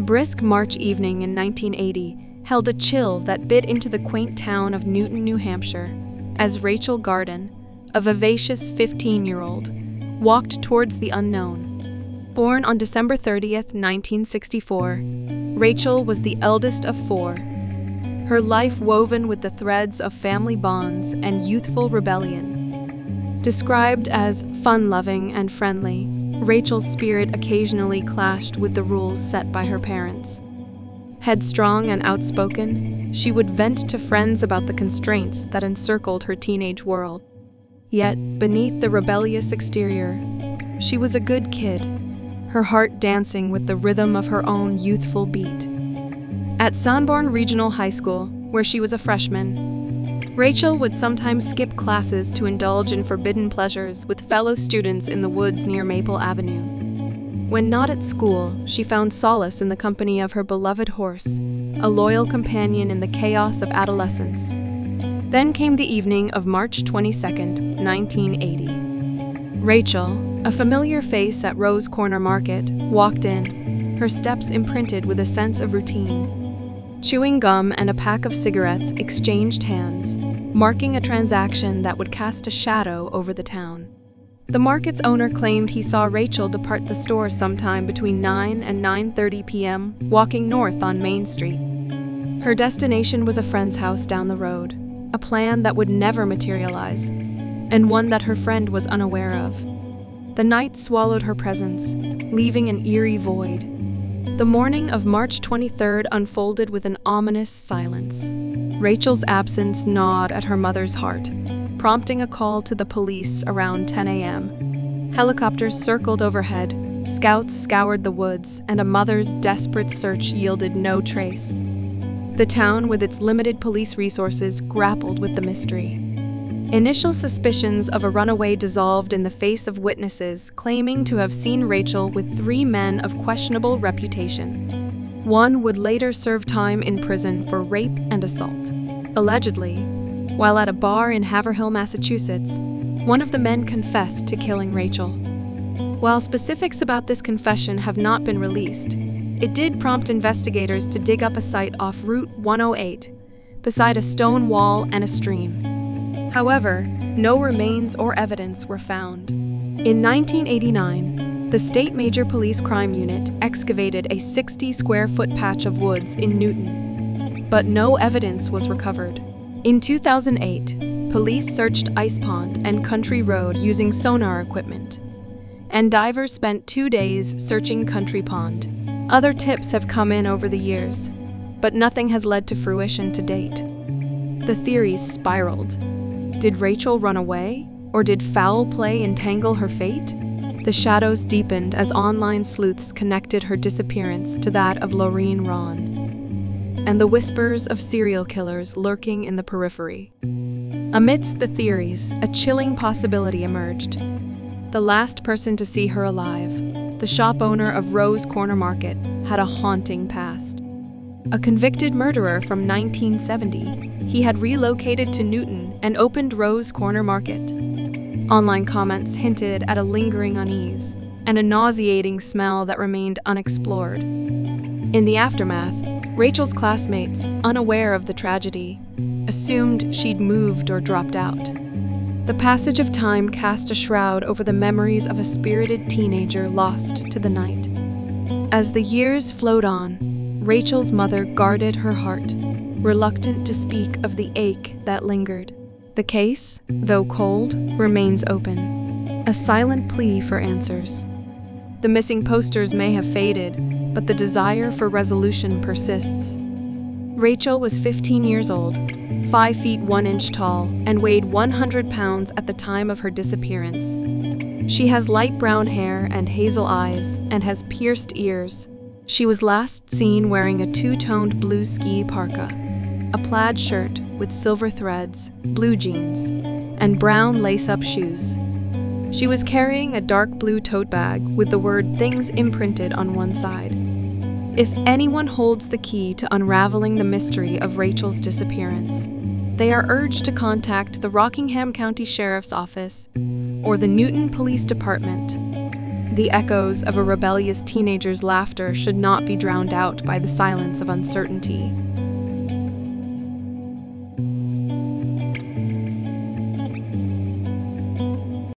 brisk March evening in 1980 held a chill that bit into the quaint town of Newton, New Hampshire, as Rachael Garden, a vivacious 15 year old, walked towards the unknown. Born on December 30th, 1964, Rachael was the eldest of four. Her life woven with the threads of family bonds and youthful rebellion. Described as fun loving and friendly, Rachael's spirit occasionally clashed with the rules set by her parents. Headstrong and outspoken, she would vent to friends about the constraints that encircled her teenage world. Yet, beneath the rebellious exterior, she was a good kid, her heart dancing with the rhythm of her own youthful beat. At Sanborn Regional High School, where she was a freshman, Rachael would sometimes skip classes to indulge in forbidden pleasures with fellow students in the woods near Maple Avenue. When not at school, she found solace in the company of her beloved horse, a loyal companion in the chaos of adolescence. Then came the evening of March 22, 1980. Rachael, a familiar face at Rowe's Corner Market, walked in, her steps imprinted with a sense of routine. Chewing gum and a pack of cigarettes exchanged hands, marking a transaction that would cast a shadow over the town. The market's owner claimed he saw Rachael depart the store sometime between 9 and 9:30 p.m., walking north on Main Street. Her destination was a friend's house down the road, a plan that would never materialize, and one that her friend was unaware of. The night swallowed her presence, leaving an eerie void. The morning of March 23rd unfolded with an ominous silence. Rachael's absence gnawed at her mother's heart prompting a call to the police around 10 a.m. Helicopters circled overhead, scouts scoured the woods, and a mother's desperate search yielded no trace. The town, with its limited police resources, grappled with the mystery. Initial suspicions of a runaway dissolved in the face of witnesses claiming to have seen Rachael with three men of questionable reputation. One would later serve time in prison for rape and assault. Allegedly, while at a bar in Haverhill, Massachusetts, one of the men confessed to killing Rachael. While specifics about this confession have not been released, it did prompt investigators to dig up a site off Route 108, beside a stone wall and a stream. However, no remains or evidence were found. In 1989, the State Major Police Crime Unit excavated a 60 square foot patch of woods in Newton, but no evidence was recovered. In 2008, police searched Ice Pond and Country Road using sonar equipment, and divers spent two days searching Country Pond. Other tips have come in over the years, but nothing has led to fruition to date. The theories spiraled. Did Rachael run away, or did foul play entangle her fate? The shadows deepened as online sleuths connected her disappearance to that of Laureen Rahn and the whispers of serial killers lurking in the periphery. Amidst the theories, a chilling possibility emerged. The last person to see her alive, the shop owner of Rowe's Corner Market, had a haunting past. A convicted murderer from 1970, he had relocated to Newton and opened Rowe's Corner Market. Online comments hinted at a lingering unease and a nauseating smell that remained unexplored. In the aftermath, Rachael's classmates, unaware of the tragedy, assumed she'd moved or dropped out. The passage of time cast a shroud over the memories of a spirited teenager lost to the night. As the years flowed on, Rachael's mother guarded her heart, reluctant to speak of the ache that lingered. The case, though cold, remains open, a silent plea for answers. The missing posters may have faded, but the desire for resolution persists. Rachael was 15 years old, 5 feet 1 inch tall, and weighed 100 pounds at the time of her disappearance. She has light brown hair and hazel eyes, and has pierced ears. She was last seen wearing a two toned blue ski parka, a plaid shirt with silver threads, blue jeans, and brown lace up shoes. She was carrying a dark blue tote bag with the word things imprinted on one side. If anyone holds the key to unraveling the mystery of Rachael's disappearance, they are urged to contact the Rockingham County Sheriff's Office or the Newton Police Department. The echoes of a rebellious teenager's laughter should not be drowned out by the silence of uncertainty.